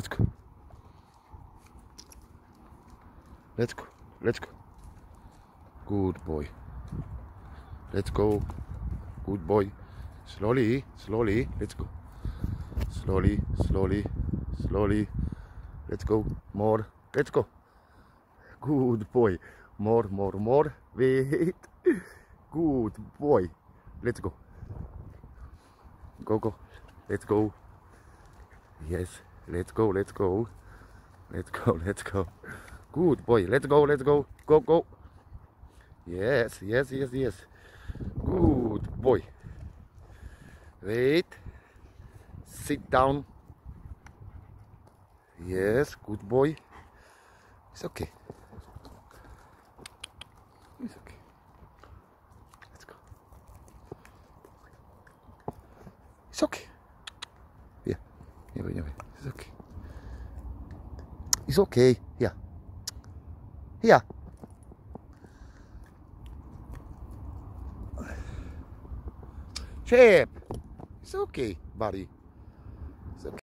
Let's go. Let's go. Let's go. Good boy. Let's go. Good boy. Slowly, slowly. Let's go. Slowly, slowly, slowly. Let's go. More. Let's go. Good boy. More, more, more. Wait. Good boy. Let's go. Go, go. Let's go. Yes. Let's go, let's go. Let's go, let's go. Good boy. Let's go, let's go. Go, go. Yes, yes, yes, yes. Good boy. Wait. Sit down. Yes, good boy. It's okay. It's okay. Let's go. It's okay. Yeah. Yeah, yeah, yeah. It's okay. It's okay. Yeah. Yeah. Chip. It's okay, buddy.